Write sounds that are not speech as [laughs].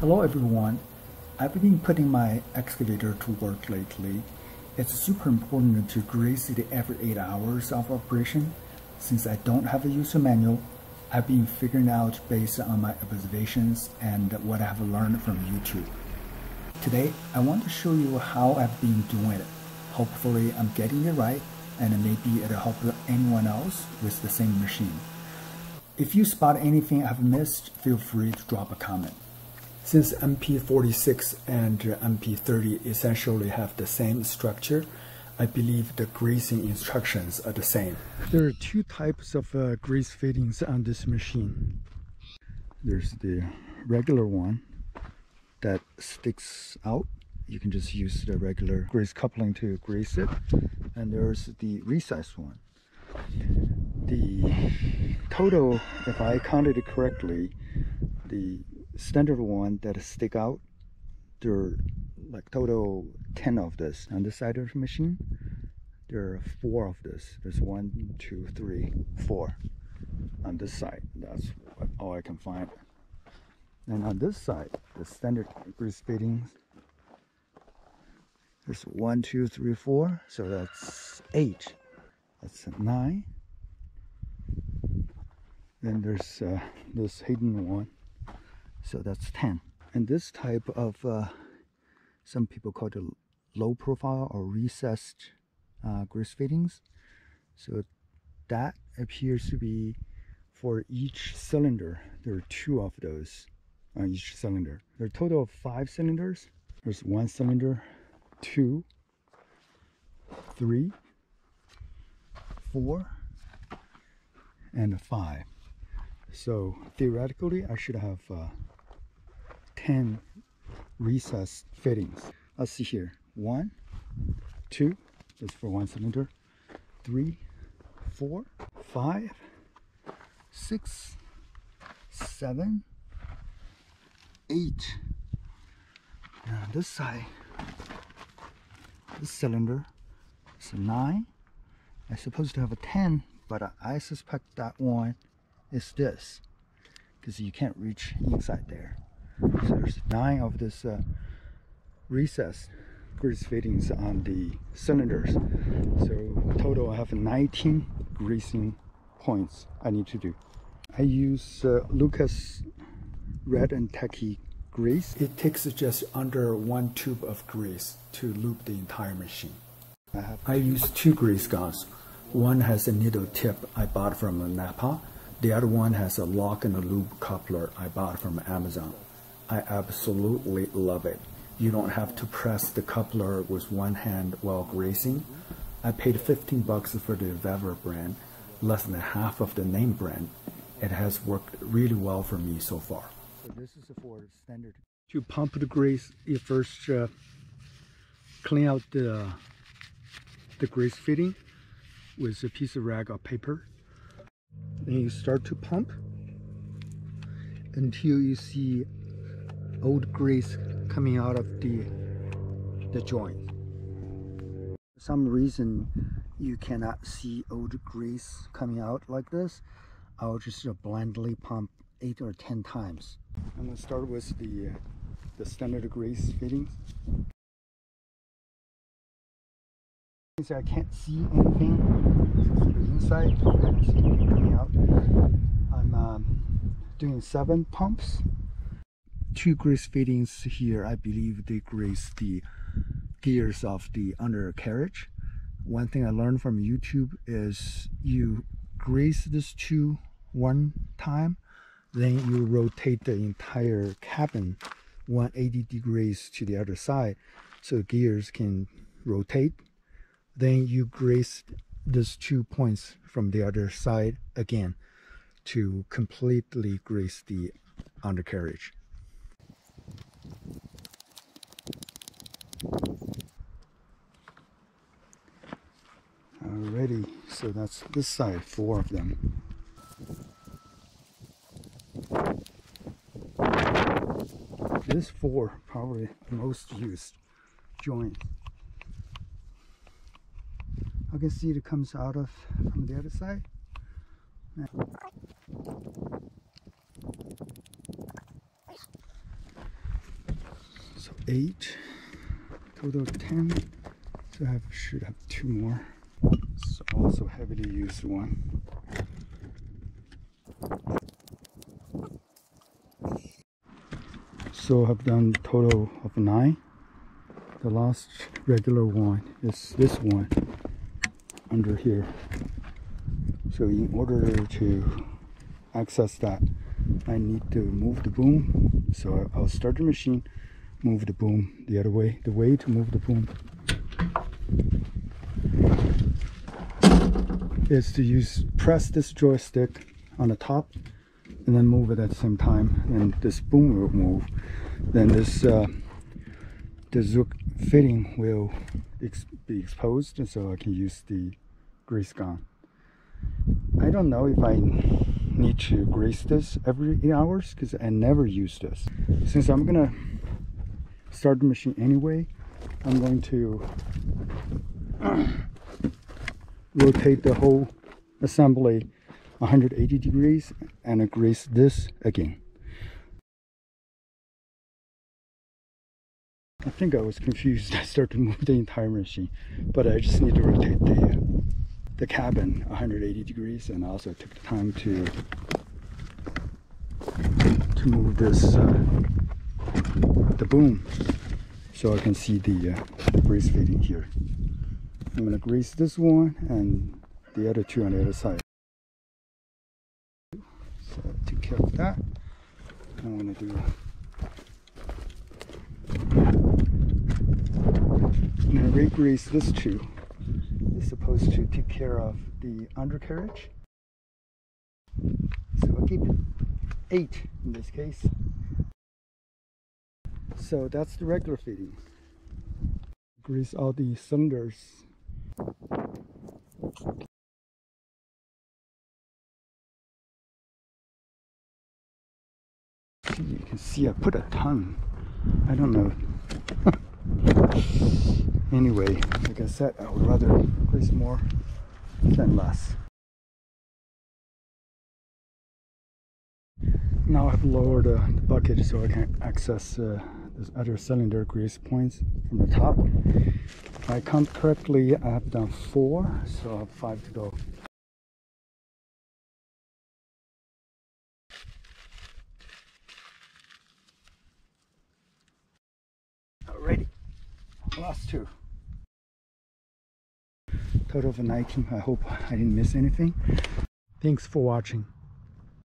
Hello everyone. I've been putting my excavator to work lately. It's super important to grease it every 8 hours of operation. Since I don't have a user manual, I've been figuring out based on my observations and what I've learned from YouTube. Today, I want to show you how I've been doing it. Hopefully I'm getting it right and maybe it'll help anyone else with the same machine. If you spot anything I've missed, feel free to drop a comment. Since MP46 and MP30 essentially have the same structure, I believe the greasing instructions are the same. There are two types of uh, grease fittings on this machine. There's the regular one that sticks out. You can just use the regular grease coupling to grease it. And there's the recessed one. The total, if I counted it correctly, the standard one that stick out there are like total 10 of this on this side of the machine. There are four of this. There's one two three four on this side that's what, all I can find. And on this side the standard grease fittings there's one two three four. So that's eight. That's nine. Then there's uh, this hidden one so that's 10 and this type of uh, some people call it low profile or recessed uh, grease fittings. So that appears to be for each cylinder. There are two of those on each cylinder. There are a total of five cylinders. There's one cylinder two three four and five. So theoretically I should have uh, 10 recess fittings. Let's see here. One, two, that's for one cylinder. Three, four, five, six, seven, eight. Now this side, this cylinder is a nine. I'm supposed to have a 10, but I suspect that one is this because you can't reach inside there. So there's nine of this uh, recess grease fittings on the cylinders. So total I have 19 greasing points I need to do. I use uh, Lucas Red and Tacky grease. It takes just under one tube of grease to lube the entire machine. I, have I use two grease guns. One has a needle tip I bought from Napa. The other one has a lock and a lube coupler I bought from Amazon. I absolutely love it. You don't have to press the coupler with one hand while greasing. I paid 15 bucks for the Vevor brand, less than half of the name brand. It has worked really well for me so far. So this is for standard. To pump the grease, you first uh, clean out the, the grease fitting with a piece of rag or paper. Then you start to pump until you see old grease coming out of the the joint. For some reason you cannot see old grease coming out like this. I'll just blindly pump eight or ten times. I'm gonna start with the uh, the standard grease fittings I can't see anything. Inside. I can't see anything coming out. I'm um, doing seven pumps two grease fittings here. I believe they grease the gears of the undercarriage. One thing I learned from YouTube is you grease this two one time, then you rotate the entire cabin 180 degrees to the other side so gears can rotate. Then you grease these two points from the other side again to completely grease the undercarriage. Alrighty, so that's this side, four of them. This four probably the most used joint. I can see it comes out of from the other side. So eight, total of 10. So I have, should have two more. So also heavily used one. So I've done total of nine. The last regular one is this one under here. So in order to access that, I need to move the boom. So I'll start the machine, move the boom the other way. The way to move the boom. Is to use press this joystick on the top and then move it at the same time and this boom will move. Then this uh, the zerk fitting will ex be exposed so I can use the grease gun. I don't know if I need to grease this every hours because I never use this. Since I'm gonna start the machine anyway I'm going to [clears throat] rotate the whole assembly 180 degrees and grease this again. I think I was confused. [laughs] I started to move the entire machine, but I just need to rotate the the cabin 180 degrees, and I also took the time to to move this uh, the boom so I can see the, uh, the grease fitting here. I'm gonna grease this one and the other two on the other side. So take care of that. I'm gonna do I'm gonna re-grease this two. It's supposed to take care of the undercarriage. So I'll keep eight in this case. So that's the regular fitting. Grease all the cylinders. You can see I put a ton. I don't know. [laughs] anyway, like I said, I would rather grease more than less. Now I've lowered uh, the bucket so I can access uh, other cylinder grease points from the top. If I count correctly, I have done four, so I have five to go. Alrighty, last two. Total of 19. I hope I didn't miss anything. Thanks for watching.